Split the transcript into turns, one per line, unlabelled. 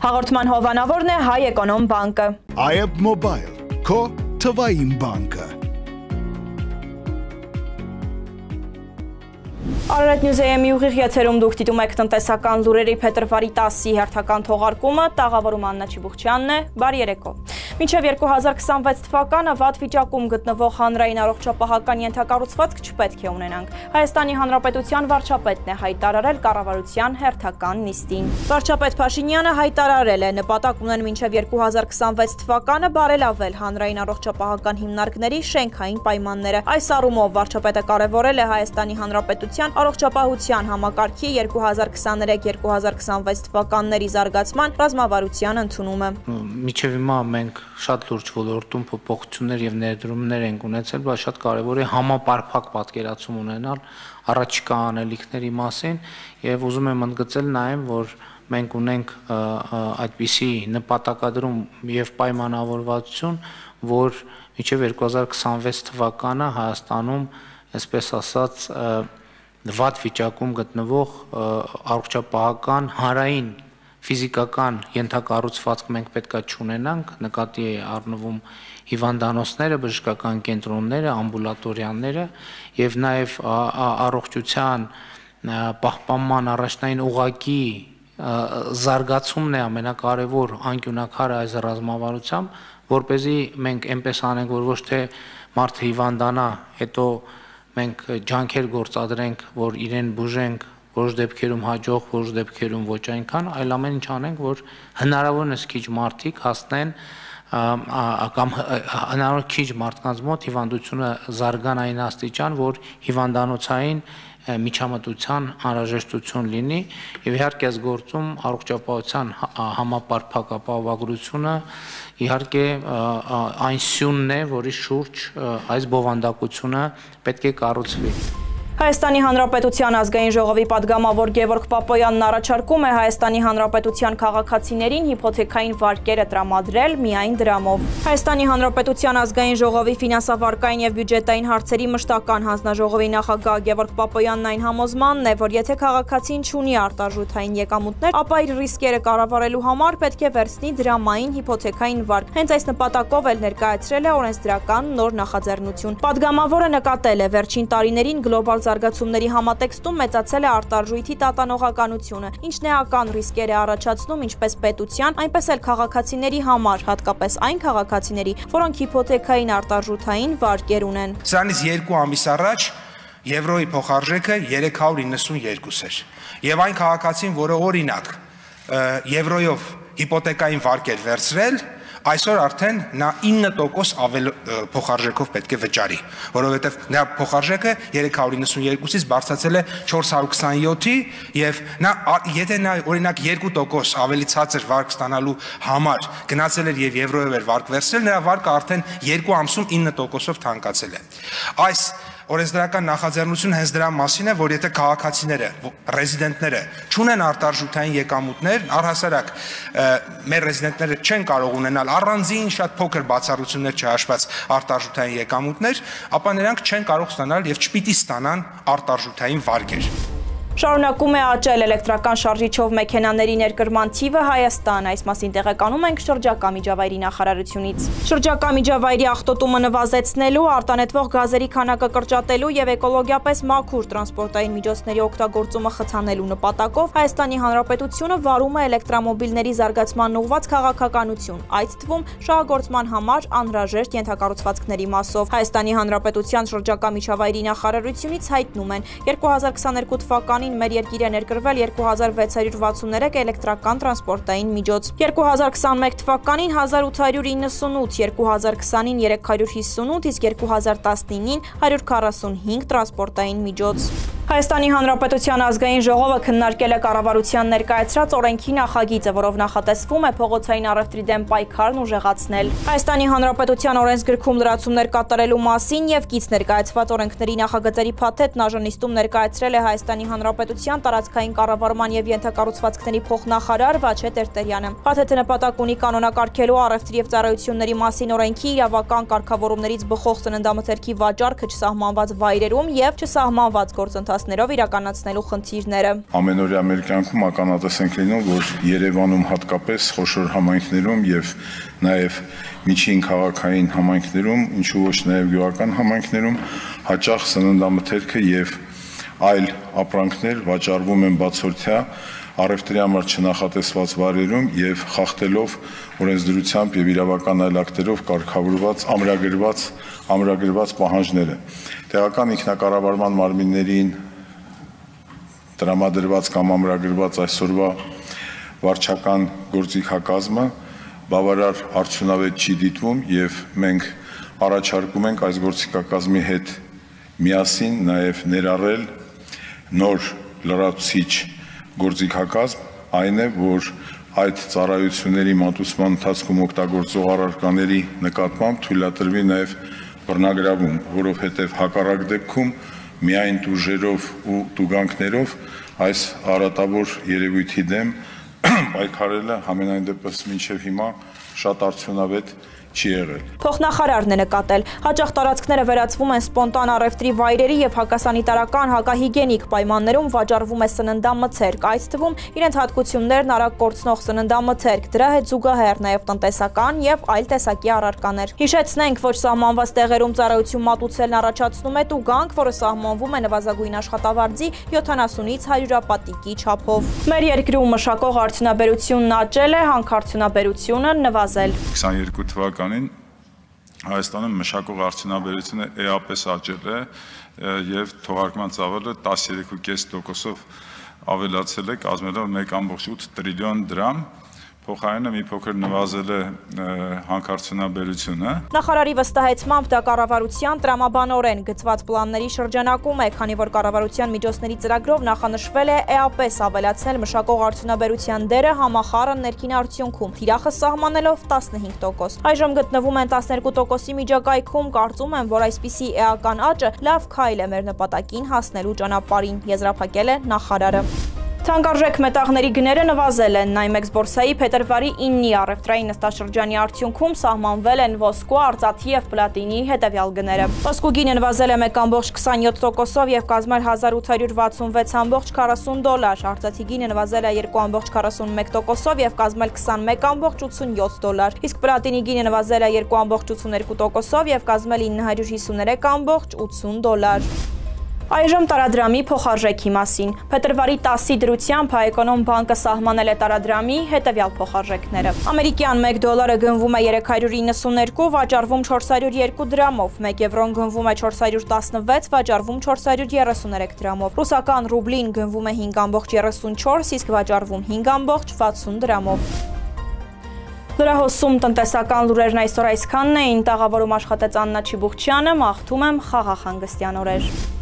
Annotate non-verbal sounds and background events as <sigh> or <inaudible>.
Հաղորդման հովանավորն է Հայ Էկոնոմ բանկը։
IAB Mobile, քո թվային բանկը։
Արարատ Նյուզեյեմի ուղիղ եթերում դուք դիտում եք տնտեսական լուրերի փետրվարի 10-ի հերթական թողարկումը, տաղավարում Աննա Չիբուխչյանն է, բարի երեկո։ Մինչև 2026 թվականը վատ վիճակում գտնվող հանրային առողջապահական ենթակառուցվածք չպետք է ունենանք։ Հայաստանի Հանրապետության վարչապետն է հայտարարել կառավարության հերթական նիստին։ Վարչապետ Փաշինյանը հայտարարել է նպատակ ունեն մինչև 2026 թվականը բարելավել հանրային առողջապահական հիմնարկների շենքային պայմանները։ Այս առումով վարչապետը կարևորել է Հայաստանի Հանրապետության առողջապահության համակարգի 2023-2026 թվականների զարգացման ռազմավարության ընդունումը։
Միջև հիմա մենք շատ լուրջ ոլորտում փոփոխություններ եւ ներդրումներ ենք ունեցել, բայց շատ կարեւոր է համապարփակ պատկերացում ունենալ առաջիկա անելիքների մասին եւ ուզում եմ ընդգծել նաեւ, որ մենք ունենք այդպիսի նպատակադրում եւ պայմանավորվածություն, որ մինչև 2026 թվականը Հայաստանում, այսպես ասած, վատ վիճակում գտնվող առողջապահական հանրային ֆիզիկական ենթակառուցվածք մենք պետքա չունենանք, նկատի է առնվում հիվանդանոցները, բժշկական կենտրոնները, ամբուլատորիաները եւ նաեւ առողջության պահպանման առաջնային ուղակի զարգացումն է ամենակարևոր անկյունակարը այս ռազմավարությամբ, որ เป զի մենք այնպես անենք, որ ոչ թե մարդը հիվանդանա, հետո մենք ջանքեր գործադրենք, որ իրեն բուժենք, որոշ դեպքերում հաջող, որոշ դեպքերում ոչ այնքան, այլ ամեն ինչ անենք, որ հնարավորինս քիչ մարդիկ հասնեն կամ հնարավոր քիչ մարդկանց մոտ հիվանդությունը զարգան այն աստիճան, որ հիվանդանոցային միջամտության անհրաժեշտություն լինի եւ իհարկե այս գործում առողջապահության համապարփակ ապահովագրությունը իհարկե այն սյունն է, որի շուրջ այս բովանդակությունը պետք է կառուցվի։
Հայաստանի Հանրապետության ազգային ժողովի падգամավոր Գևորգ Պապոյանն առաջարկում է Հայաստանի Հանրապետության քաղաքացիներին հիփոթեքային վարկերը տրամադրել միայն դրամով։ Հայաստանի Հանրապետության ազգային ժողովի ֆինանսավարկային եւ բյուջետային հարցերի մշտական հանձնաժողովի նախագահ Գևորգ Պապոյանն այն համոզմանն է, որ եթե քաղաքացին չունի արտարժութային եկամուտներ, ապա իր ռիսկերը կառավարելու համար պետք է վերցնի դրամային հիփոթեքային վարկ։ Հենց այս նպատակով էլ ներկայացրել է օրենսդրական նոր նախաձեռնություն։ Падգամավորը նկատել է վերջին տարիներին գլոբալ զարգացումների համատեքստում մեծացել է արտարժույթի տատանողականությունը, ինչն էական ռիսկեր է առաջացնում ինչպես պետության, այնպես էլ քաղաքացիների համար, հատկապես այն քաղաքացիների, որոնք հիփոթեքային արտարժութային վարկեր ունեն։
Սրանից երկու ամիս առաջ եվրոյի փոխարժեքը 392 էր։ Եվ այն քաղաքացին, որը օրինակ եվրոյով հիպոթեկային վարկեր վերցրել, այսօր արդեն նա 9% ավել փոխարժեքով պետք է վճարի, որովհետև նրա փոխարժեքը 392-ից բարձրացել է 427-ի եւ նա եթե նա օրինակ 2% ավելի ցածր վարկ ստանալու համար գնացել էր եւ եվրոյով էր վարկ վերցրել, նրա վարկը արդեն 2 ամսում 9%-ով թանկացել է։ Այս օրենսդրական նախաձեռնությունը հենց դրա մասին է, որ եթե քաղաքացիները, ռեզիդենտները չունեն արտարժութային եկամուտներ, առհասարակ մեր ռեզիդենտները չեն կարող ունենալ առանձին շատ փոքր բացառություններ չհաշված արտարժութային եկամուտներ, ապա նրանք չեն կարող ստանալ եւ չպիտի ստանան արտարժութային վարկեր։
Շարունակում է աճել էլեկտրական շարժիչով մեքենաների ներկրման թիվը Հայաստան, այս մասին տեղեկանում ենք շրջակա միջավայրի նախարարությունից։ Շրջակա միջավայրի աղտոտումը նվազեցնելու, արտանետվող գազերի քանակը կրճատելու եւ էկոլոգիապես մաքուր տրանսպորտային միջոցների օգտագործումը խթանելու նպատակով Հայաստանի Հանրապետությունը վարում է էլեկտրամոբիլների զարգացման ուղղված քաղաքականություն, այդ թվում շահագործման համար անհրաժեշտ ենթակառուցվածքների մասով։ Հայաստանի Հանրապետության շրջակա միջավայրի նախարարությունից հայտնում են 2022 թվականին թվականին մեր երկիր է ներկրվել 2663 էլեկտրական տրանսպորտային միջոց։ 2021 թվականին 1898, 2020-ին 358, իսկ 2019-ին 145 տրանսպորտային միջոց։ Հայաստանի Հանրապետության ազգային ժողովը քննարկել է կառավարության ներկայացրած օրենքի նախագիծը, որով նախատեսվում է փողոցային առևտրի դեմ պայքարն ուժեղացնել։ Հայաստանի Հանրապետության օրենսգրքում լրացումներ կատարելու մասին եւ կից ներկայացված օրենքների նախագծերի փաթեթն աժանիստում ներկայացրել է Հայաստանի Հանրապետության տարածքային կառավարման եւ ենթակառուցվածքների փոխնախարար Վաչե Տերտերյանը։ Փաթեթը նպատակ ունի կանոնակարգելու առևտրի եւ ծառայությունների մասին օրենքի իրավական կարգավորումներից բխող ծննդամթերքի վաճառքը չսահմանված վայրերում եւ չսահմանված գործընթաց դասներով իրականացնելու խնդիրները։
Ամենօրյա մեր կյանքում ականատես ենք լինում, որ Երևանում հատկապես խոշոր համայնքներում եւ նաեւ միջին քաղաքային համայնքներում, ինչու ոչ նաեւ գյուղական համայնքներում հաճախ սննդամթերքը եւ այլ ապրանքներ վաճառվում են բացօրթյա առևտրի համար չնախատեսված վայրերում եւ խախտելով օրենսդրությամբ եւ իրավական այլ ակտերով կարգավորված ամրագրված ամրագրված պահանջները տեղական ինքնակառավարման մարմիններին տրամադրված կամ ամրագրված այսօրվա վարչական գործիքակազմը բավարար արդյունավետ չի դիտվում եւ մենք առաջարկում ենք այս գործիքակազմի հետ միասին նաեւ ներառել նոր լրացուցիչ գործիքակազմ այն է, որ այդ ծառայությունների մատուցման ընթացքում օգտագործող առարկաների նկատմամբ թույլատրվի նաև բռնագրավում, որովհետև հակառակ դեպքում միայն դուժերով ու տուգանքներով այս արատավոր երևույթի դեմ <clears throat> պայքարելը համենայն դեպս մինչև հիմա շատ արդյունավետ չի եղել։
Փոխնախարարն է նկատել, հաճախ տարածքները վերածվում են սպոնտան առևտրի վայրերի եւ հակասանիտարական, հակահիգենիկ պայմաններում վաճառվում է սննդամթերք, այդ թվում իրենց հատկություններն արագ կորցնող սննդամթերք, դրա հետ զուգահեռ նաեւ տնտեսական եւ այլ տեսակի առարկաներ։ Հիշեցնենք, որ սահմանված տեղերում ծառայություն մատուցելն առաջացնում է տուգանք, որը սահմանվում է նվազագույն աշխատավարձի 70-ից 100 պատիկի չափով։ Մեր երկրում մշակող արդյունաբերությունն աճել է, հանքարդյունաբերությունը նվազել։
22 թվականին թվականին Հայաստանում մշակող արդյունաբերությունը էապես աճել է եւ թողարկման ծավալը 13.5%-ով ավելացել է, կազմելով 1.8 տրիլիոն դրամ, փոխարենը մի փոքր նվազել է հանքարդյունաբերությունը։
Նախարարի վստահեցմամբ դա կառավարության տրամաբանորեն գծված պլանների շրջանակում է, քանի որ կառավարության միջոցների ծրագրով նախանշվել է ԵԱՊ-ս ավելացնել մշակող արդյունաբերության դերը համախառն ներքին արդյունքում, թիրախը սահմանելով 15%։ Այժմ գտնվում են 12%-ի միջակայքում, կարծում եմ, որ այսպիսի էական աճը լավ քայլ է մեր նպատակին հասնելու ճանապարհին, եզրափակել է նախարարը։ Թանկարժեք մետաղների գները նվազել են, նայմեքս բորսայի փետրվարի 9-ի առևտրային նստաշրջանի արդյունքում սահմանվել են ոսկու, արծաթի եւ պլատինի հետևյալ գները։ Ոսկու գինը նվազել է 1.27%-ով եւ կազմել 1846.40 դոլար, արծաթի գինը նվազել է 2.41%-ով եւ կազմել 21.87 դոլար, իսկ պլատինի գինը նվազել է 2.82%-ով եւ կազմել 953.80 դոլար։ Այժմ տարադրամի փոխարժեքի մասին։ Փետրվարի 10-ի դրությամբ Հայեկոնոմ բանկը սահմանել է տարադրամի հետևյալ փոխարժեքները։ Ամերիկյան 1 դոլարը գնվում է 392, վաճառվում 402 դրամով, 1 եվրոն գնվում է 416, վաճառվում 433 դրամով։ Ռուսական ռուբլին գնվում է 5.34, իսկ վաճառվում 5.60 դրամով։ Լրահոսում տնտեսական լուրերն այսօր այսքանն էին, տաղավարում աշխատեց Աննա Չիբուխչյանը, մաղթում եմ խաղաղ հանգստյան օրեր։